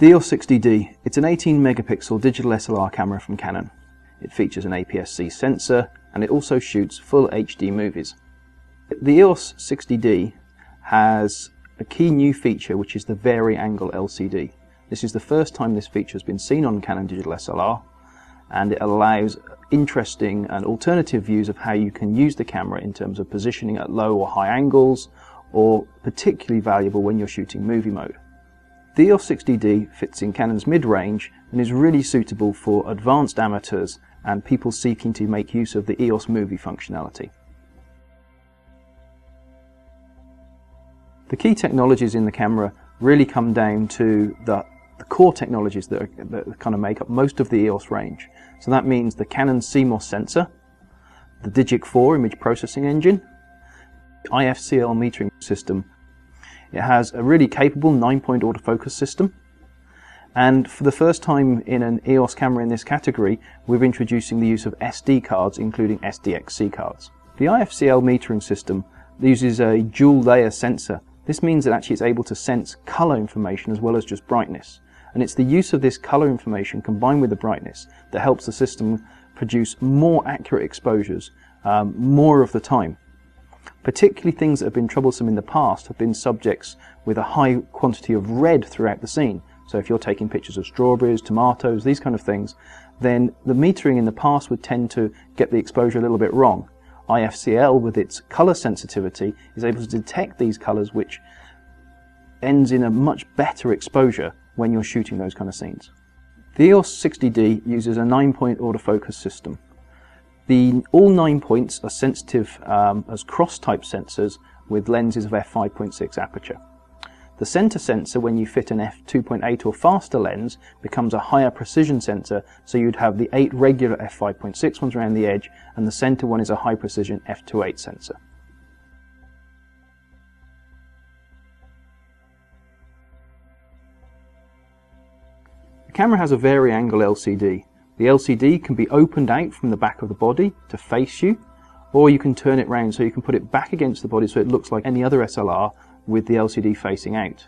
The EOS 60D, it's an 18 megapixel digital SLR camera from Canon. It features an APS-C sensor and it also shoots full HD movies. The EOS 60D has a key new feature which is the vari-angle LCD. This is the first time this feature has been seen on Canon digital SLR and it allows interesting and alternative views of how you can use the camera in terms of positioning at low or high angles or particularly valuable when you're shooting movie mode. The EOS 60D fits in Canon's mid-range and is really suitable for advanced amateurs and people seeking to make use of the EOS movie functionality. The key technologies in the camera really come down to the, the core technologies that, are, that kind of make up most of the EOS range. So that means the Canon CMOS sensor, the Digic 4 image processing engine, IFCL metering system it has a really capable 9-point autofocus system. And for the first time in an EOS camera in this category, we're introducing the use of SD cards, including SDXC cards. The IFCL metering system uses a dual layer sensor. This means that actually it's able to sense color information as well as just brightness. And it's the use of this color information combined with the brightness that helps the system produce more accurate exposures um, more of the time. Particularly things that have been troublesome in the past have been subjects with a high quantity of red throughout the scene. So if you're taking pictures of strawberries, tomatoes, these kind of things, then the metering in the past would tend to get the exposure a little bit wrong. IFCL, with its color sensitivity, is able to detect these colors, which ends in a much better exposure when you're shooting those kind of scenes. The EOS 60D uses a 9-point autofocus system. The, all nine points are sensitive um, as cross-type sensors with lenses of f5.6 aperture. The center sensor, when you fit an f2.8 or faster lens, becomes a higher precision sensor, so you'd have the eight regular f5.6 ones around the edge, and the center one is a high precision f2.8 sensor. The camera has a vari-angle LCD, the LCD can be opened out from the back of the body to face you, or you can turn it round so you can put it back against the body so it looks like any other SLR with the LCD facing out.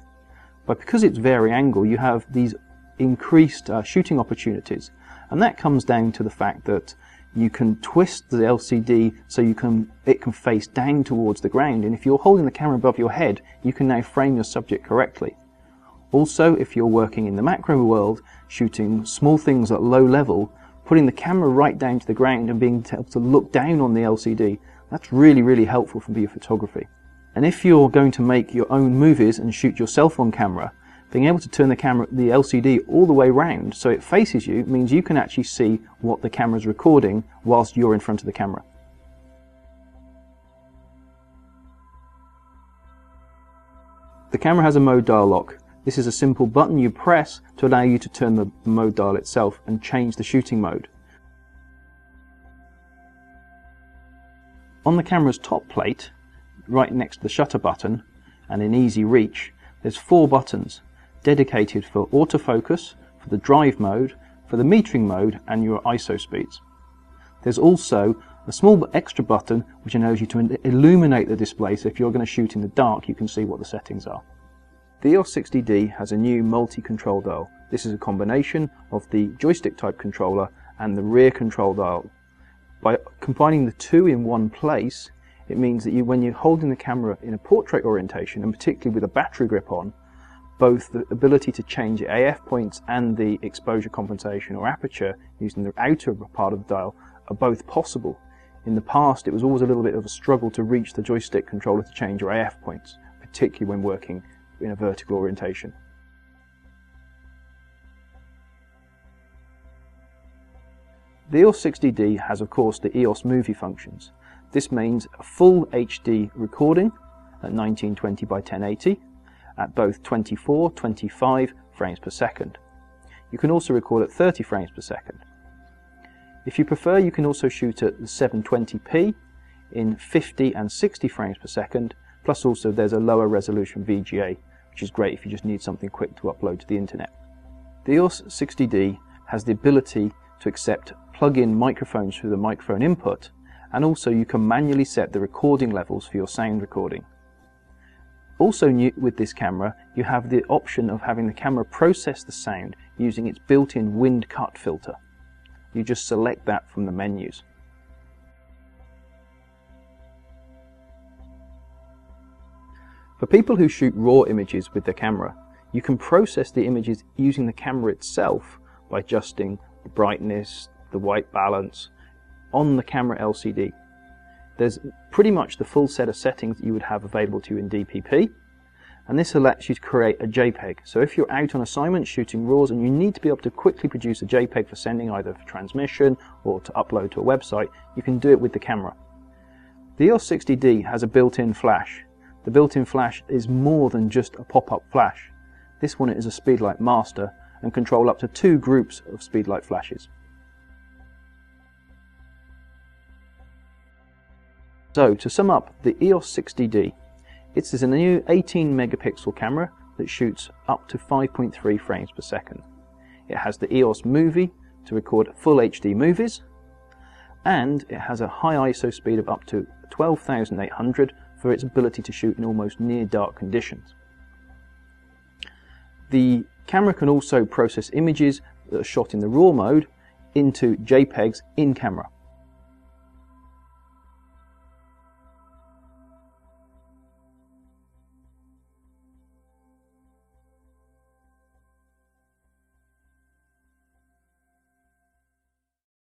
But because it's vari-angle, you have these increased uh, shooting opportunities. And that comes down to the fact that you can twist the LCD so you can it can face down towards the ground and if you're holding the camera above your head you can now frame your subject correctly. Also, if you're working in the macro world, shooting small things at low level, putting the camera right down to the ground and being able to look down on the LCD, that's really, really helpful for your photography. And if you're going to make your own movies and shoot yourself on camera, being able to turn the camera, the LCD all the way round so it faces you means you can actually see what the camera's recording whilst you're in front of the camera. The camera has a mode dial lock, this is a simple button you press to allow you to turn the mode dial itself and change the shooting mode. On the camera's top plate, right next to the shutter button and in easy reach, there's four buttons dedicated for autofocus, for the drive mode, for the metering mode and your ISO speeds. There's also a small extra button which allows you to illuminate the display so if you're going to shoot in the dark you can see what the settings are. The EOS 60D has a new multi-control dial. This is a combination of the joystick type controller and the rear control dial. By combining the two in one place, it means that you, when you're holding the camera in a portrait orientation, and particularly with a battery grip on, both the ability to change AF points and the exposure compensation or aperture using the outer part of the dial are both possible. In the past, it was always a little bit of a struggle to reach the joystick controller to change your AF points, particularly when working in a vertical orientation. The EOS 60D has of course the EOS movie functions. This means a full HD recording at 1920 by 1080 at both 24, 25 frames per second. You can also record at 30 frames per second. If you prefer, you can also shoot at 720p in 50 and 60 frames per second, plus also there's a lower resolution VGA which is great if you just need something quick to upload to the internet. The EOS 60D has the ability to accept plug-in microphones through the microphone input, and also you can manually set the recording levels for your sound recording. Also new with this camera, you have the option of having the camera process the sound using its built-in wind cut filter. You just select that from the menus. For people who shoot raw images with their camera, you can process the images using the camera itself by adjusting the brightness, the white balance on the camera LCD. There's pretty much the full set of settings you would have available to you in DPP, and this allows you to create a JPEG. So if you're out on assignment shooting RAWs and you need to be able to quickly produce a JPEG for sending either for transmission or to upload to a website, you can do it with the camera. The EOS 60D has a built-in flash. The built-in flash is more than just a pop-up flash. This one is a Speedlite Master and control up to two groups of Speedlite flashes. So to sum up, the EOS 60D, it is a new 18 megapixel camera that shoots up to 5.3 frames per second. It has the EOS Movie to record full HD movies, and it has a high ISO speed of up to 12,800 for its ability to shoot in almost near dark conditions. The camera can also process images that are shot in the RAW mode into JPEGs in camera.